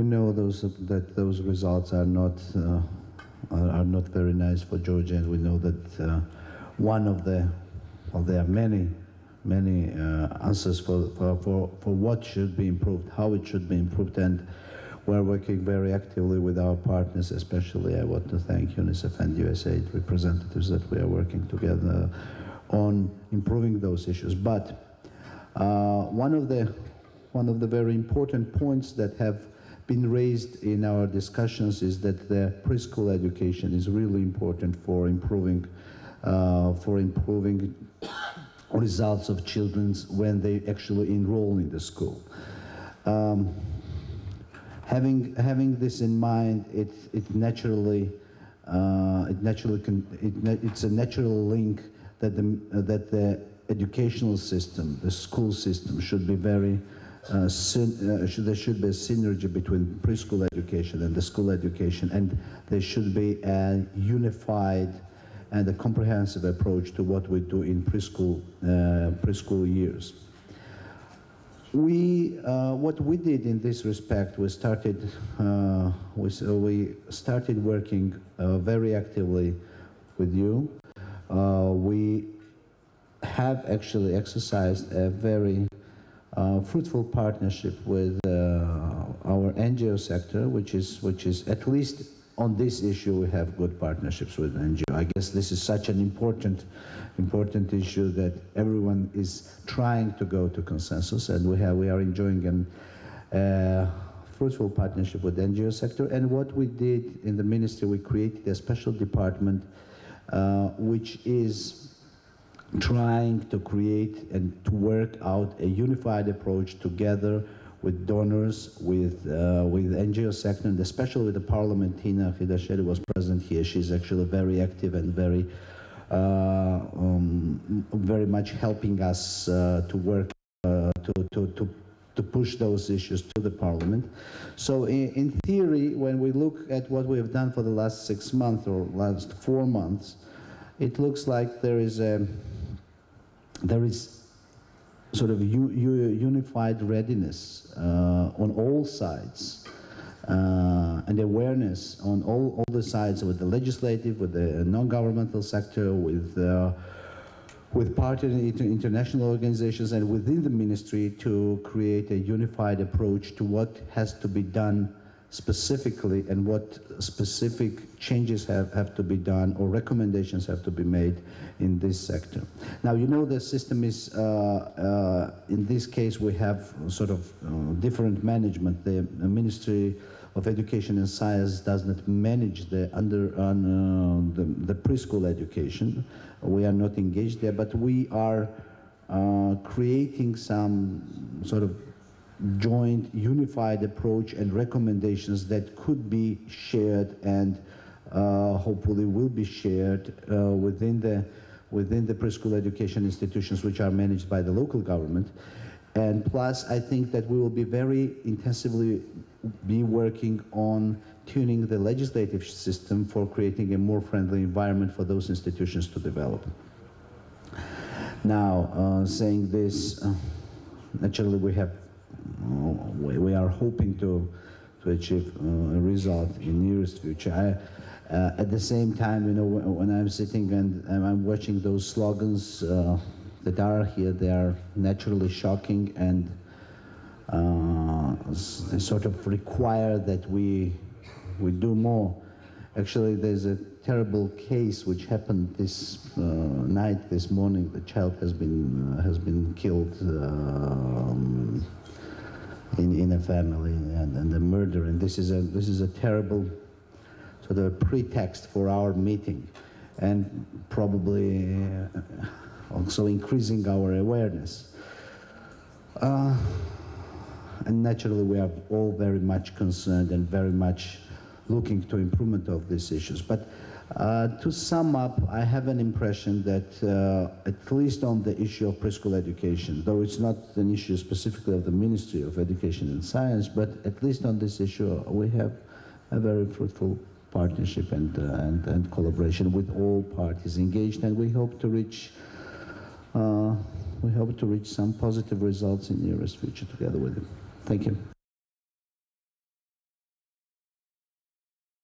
we know those that those results are not uh, are, not very nice for Georgia, and we know that uh, one of the well, there are many many uh, answers for, for, for, for what should be improved, how it should be improved, and we're working very actively with our partners, especially I want to thank UNICEF and USAID representatives that we are working together on improving those issues. But uh, one of the one of the very important points that have been raised in our discussions is that the preschool education is really important for improving uh, for improving results of children when they actually enroll in the school. Um, having having this in mind, it it naturally uh, it naturally con it, it's a natural link that the uh, that the educational system, the school system, should be very uh, uh, there should be a synergy between preschool education and the school education, and there should be a unified and a comprehensive approach to what we do in preschool uh, preschool years. We, uh, what we did in this respect, we started, uh, we, we started working uh, very actively with you. We have actually exercised a very uh, fruitful partnership with uh, our NGO sector, which is, which is at least on this issue, we have good partnerships with NGO. I guess this is such an important, important issue that everyone is trying to go to consensus, and we have we are enjoying an uh, fruitful partnership with the NGO sector. And what we did in the ministry, we created a special department, uh, which is trying to create and to work out a unified approach together with donors, with uh, with NGO sector, and especially with the parliament. Tina Khidasheli was present here. She's actually very active and very uh, um, very much helping us uh, to work uh, to, to, to, to push those issues to the parliament. So in, in theory, when we look at what we have done for the last six months or last four months, it looks like there is a there is sort of u- u- unified readiness uh, on all sides uh, and awareness on all, all the sides with the legislative, with the non-governmental sector, with uh, with partner inter- international organizations and within the ministry to create a unified approach to what has to be done specifically and what specific changes have, have to be done or recommendations have to be made in this sector. Now, you know the system is, uh, uh, in this case, we have sort of uh, different management. The Ministry of Education and Science does not manage the under uh, the, the preschool education. We are not engaged there, but we are uh, creating some sort of joint unified approach and recommendations that could be shared and uh, hopefully will be shared uh, within the within the preschool education institutions which are managed by the local government and plus I think that we will be very intensively be working on tuning the legislative system for creating a more friendly environment for those institutions to develop. Now, uh, saying this, uh, naturally we have we, we are hoping to to achieve uh, a result in nearest future. I, uh, at the same time, you know, when, when I'm sitting and, and I'm watching those slogans uh, that are here, they are naturally shocking and uh, they sort of require that we we do more. Actually, there's a terrible case which happened this uh, night, this morning. The child has been uh, has been killed. Um, in, in a family and, and the murder. And this is a this is a terrible sort of pretext for our meeting, and probably uh, also increasing our awareness. Uh, and naturally, we are all very much concerned and very much looking to improvement of these issues. But uh, to sum up, I have an impression that uh, at least on the issue of preschool education, though it's not an issue specifically of the Ministry of Education and Science, but at least on this issue, we have a very fruitful partnership and, uh, and, and collaboration with all parties engaged, and we hope to reach uh, we hope to reach some positive results in the nearest future together with them. Thank you.